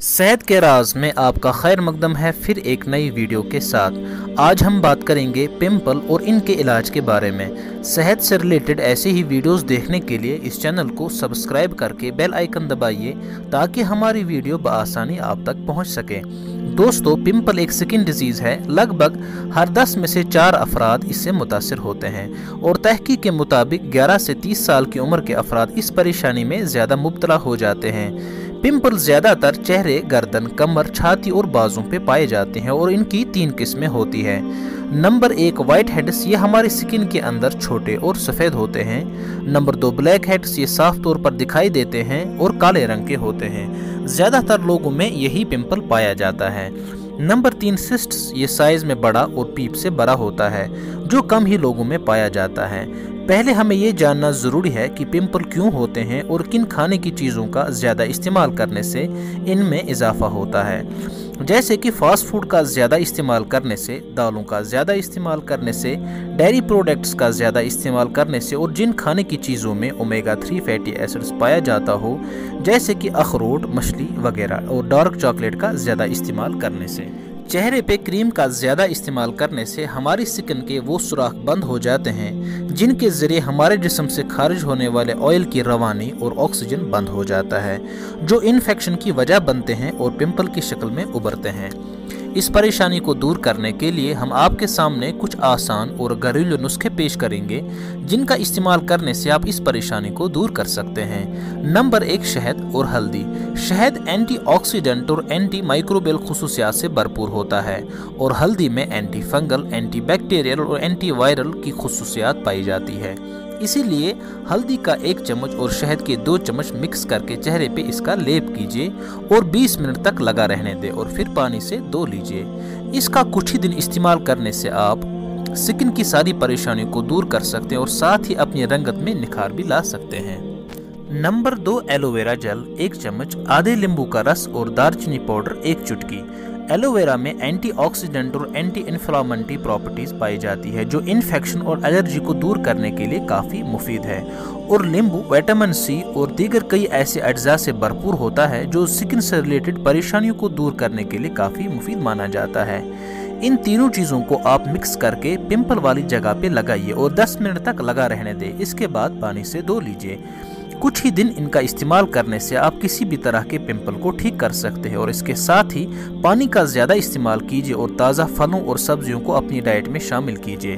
صحت کے راز میں آپ کا خیر مقدم ہے پھر ایک نئی ویڈیو کے ساتھ۔ آج ہم بات کریں گے پمپل اور ان کے علاج کے بارے میں۔ صحت سے ریلیٹڈ ایسے ہی ویڈیوز دیکھنے کے لیے اس چینل کو سبسکرائب کر کے بیل آئیکن دبائیے تاکہ ہماری ویڈیو بآسانی آپ تک پہنچ سکے۔ دوستو، پمپل ایک سکن ڈیزیز ہے۔ لگ بھگ ہر دس میں سے چار افراد اس سے متاثر ہوتے ہیں اور تحقیق کے مطابق گیارہ سے تیس سال کی عمر کے افراد اس پریشانی میں زیادہ مبتلا ہو جاتے ہیں۔ پمپل زیادہ تر چہرے، گردن، کمر، چھاتی اور بازوں پہ پائے جاتے ہیں اور ان کی تین قسمیں ہوتی ہیں۔ نمبر ایک، وائٹ ہیڈس یہ ہماری سکن کے اندر چھوٹے اور سفید ہوتے ہیں۔ نمبر دو، بلیک ہیڈس یہ صاف طور پر دکھائی دیتے ہیں اور کالے رنگ کے ہوتے ہیں۔ زیادہ تر لوگوں میں یہی پمپل پایا جاتا ہے۔ نمبر تین، سسٹس، یہ سائز میں بڑا اور پیپ سے بڑا ہوتا ہے، جو کم ہی لوگوں میں پایا جاتا ہے۔ پہلے ہمیں یہ جاننا ضروری ہے کہ پمپل کیوں ہوتے ہیں اور کن کھانے کی چیزوں کا زیادہ استعمال کرنے سے ان میں اضافہ ہوتا ہے۔ جیسے کہ فاسٹ فوڈ کا زیادہ استعمال کرنے سے، دالوں کا زیادہ استعمال کرنے سے ڈیری پروڈکٹس کا زیادہ استعمال کرنے سے، اور جن کھانے کی چیزوں میں اومیگا تھری فیٹی ایسڈز پایا جاتا ہو، جیسے کہ اخروٹ، مچھلی وغیرہ، اور ڈارک چاکلیٹ کا زیادہ استعمال کرنے سے۔ چہرے پہ کریم کا زیادہ استعمال کرنے سے ہماری سکن کے وہ سوراخ بند ہو جاتے ہیں، جن کے ذریعے ہمارے جسم سے خارج ہونے والے آئل کی روانی اور آکسیجن بند ہو جاتا ہے، جو انفیکشن کی وجہ بنتے ہیں اور پمپل کی شکل میں ابھرتے ہیں۔ اس پریشانی کو دور کرنے کے لیے ہم آپ کے سامنے کچھ آسان اور گھریلو نسخے پیش کریں گے، جن کا استعمال کرنے سے آپ اس پریشانی کو دور کر سکتے ہیں۔ نمبر ایک، شہد اور ہلدی۔ شہد اینٹی آکسیڈنٹ اور اینٹی مائکروبیل خصوصیات سے بھرپور ہوتا ہے اور ہلدی میں اینٹی فنگل، اینٹی بیکٹیریل اور اینٹی وائرل کی خصوصیات پائی جاتی ہے۔ اسی لیے ہلدی کا ایک چمچ اور شہد کے دو چمچ مکس کر کے چہرے پہ اس کا لیپ کیجیے اور بیس منٹ تک لگا رہنے دے اور پھر پانی سے دو لیجیے۔ اس کا کچھ ہی دن استعمال کرنے سے آپ سکن کی ساری پریشانی کو دور کر سکتے ہیں اور ساتھ ہی اپنی رنگت میں نکھار بھی لا سکتے ہیں۔ نمبر دو ایلو ویرا جل ایک چمچ آدھے لیمبو کا رس اور دارچنی پاؤڈر، ایک چٹکی۔ ایلو ویرا میں اینٹی آکسیڈنٹ اور اینٹی انفلامنٹی پراپرٹیز پائی جاتی ہے، جو انفیکشن اور الرجی کو دور کرنے کے لیے کافی مفید ہے۔ اور لیمبو، ویٹامن سی اور دیگر کئی ایسے اجزاء سے بھرپور ہوتا ہے جو سکن سے ریلیٹڈ پریشانیوں کو دور کرنے کے لیے کافی مفید مانا جاتا ہے۔ ان تینوں چیزوں کو آپ مکس کر کے پمپل والی جگہ پہ لگائیے اور دس منٹ تک لگا رہنے دیں۔ اس کے بعد پانی سے دھو لیجیے۔ کچھ ہی دن ان کا استعمال کرنے سے آپ کسی بھی طرح کے پمپل کو ٹھیک کر سکتے ہیں اور اس کے ساتھ ہی پانی کا زیادہ استعمال کیجیے اور تازہ پھلوں اور سبزیوں کو اپنی ڈائٹ میں شامل کیجیے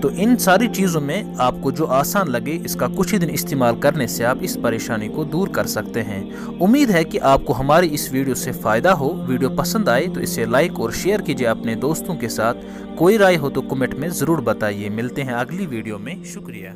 تو ان ساری چیزوں میں آپ کو جو آسان لگے اس کا کچھ ہی دن استعمال کرنے سے آپ اس پریشانی کو دور کر سکتے ہیں۔ امید ہے کہ آپ کو ہماری اس ویڈیو سے فائدہ ہو۔ ویڈیو پسند آئے تو اسے لائک اور شیئر کیجیے اپنے دوستوں کے ساتھ۔ کوئی رائے ہو تو کمنٹ میں ضرور بتائیے۔ ملتے ہیں اگلی ویڈیو میں۔ شکریہ۔